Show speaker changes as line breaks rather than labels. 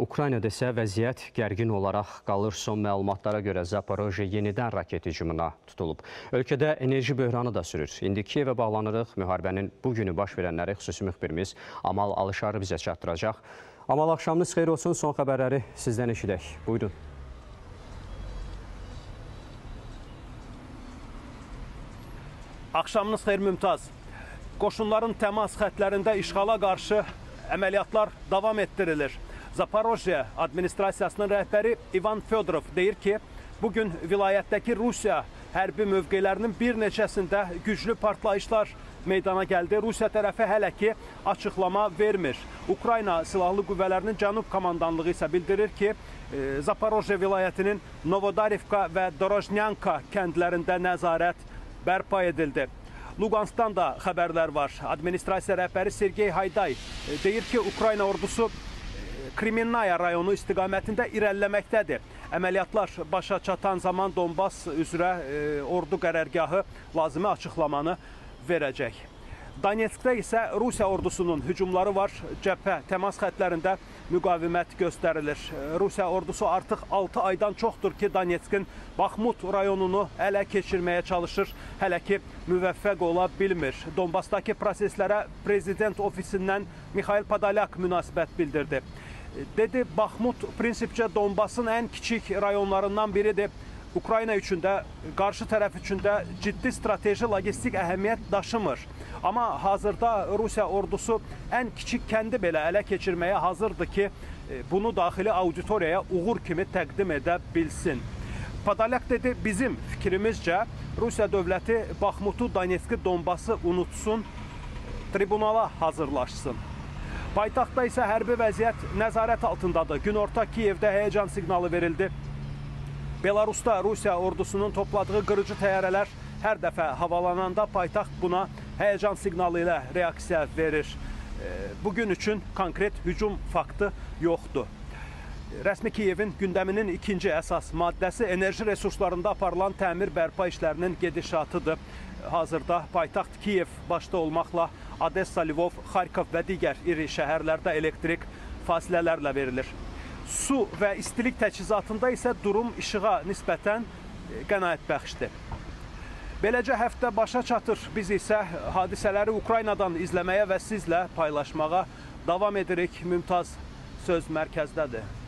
Ukraynada isə vəziyyət gərgin olaraq qalır. Son məlumatlara görə Zaporojye yenidən raket hücumuna tutulub. Ölkədə enerji böhranı da sürür. İndi Kiyevə bağlanırıq. Müharibənin bu günü baş verənləri xüsusi müxbirimiz Amal Alışarı bizə çatdıracaq. Amal, axşamınız xeyir olsun. Son xəbərləri sizdən eşidək. Buyurun.
Axşamınız xeyir Mümtaz. Qoşunların təmas xətlərində işğala qarşı əməliyyatlar davam etdirilir. Zaporojye administrasiyasının rəhbəri İvan Fedorov deyir ki, bugün vilayətdəki Rusiya hərbi mövqelərinin bir neçəsində güclü partlayışlar meydana gəldi. Rusiya tərəfi hələ ki açıqlama vermir. Ukrayna Silahlı Qüvvələrinin Cənub komandanlığı isə bildirir ki, Zaporojye vilayətinin Novodarivka və Dorojnyanka kəndlərində nəzarət bərpa edildi. Luqanskdan da xəbərlər var. Administrasiya rəhbəri Sergey Hayday deyir ki, Ukrayna ordusu Kriminaya rayonu istiqamətində irəliləməkdədir. Əməliyyatlar başa çatan zaman Donbas üzrə e, ordu qərərgahı lazımi açıqlamanı verəcək. Donetskdə isə Rusiya ordusunun hücumları var. Cəbhə təmas xətlərində müqavimət göstərilir. Rusiya ordusu artıq 6 aydan çoxdur ki, Donetskin Baxmut rayonunu ələ keçirməyə çalışır. Hələ ki, müvəffəq ola bilmir. Donbasdakı proseslərə prezident ofisindən Mikhail Podolyak münasibət bildirdi. Dedi, Baxmut prinsipcə Donbasın ən kiçik rayonlarından biridir. Ukrayna üçün də, qarşı tərəf üçün də ciddi strateji logistik əhəmiyyət daşımır. Amma hazırda Rusiya ordusu ən kiçik kəndi belə ələ keçirməyə hazırdır ki, e, bunu daxili auditoriyaya uğur kimi təqdim edə bilsin. Padalyak dedi, bizim fikrimizcə Rusiya dövləti Baxmutu, Donetski, Donbası unutsun, tribunala hazırlaşsın. Paytaxtda isə hərbi vəziyyət nəzarət altındadır. Günorta Kiyevdə həyəcan siqnalı verildi. Belarusda Rusiya ordusunun topladığı qırıcı təyyarələr hər dəfə havalananda paytaxt buna həyəcan siqnalı ilə reaksiya verir. Bugün üçün konkret hücum faktı yoxdur. Rəsmi Kiyevin gündəminin ikinci əsas maddəsi enerji resurslarında aparılan təmir bərpa işlərinin gedişatıdır. Hazırda paytaxt Kiyev başda olmaqla Odessa, Lvov, Xarkov və digər iri şəhərlərdə elektrik fasilələrlə verilir. Su və istilik təchizatında isə durum işığa nisbətən e, qənaətbəxşdir. Beləcə həftə başa çatır. Biz isə hadisələri Ukraynadan izləməyə və sizlə paylaşmağa davam edirik. Mümtaz söz mərkəzdədir.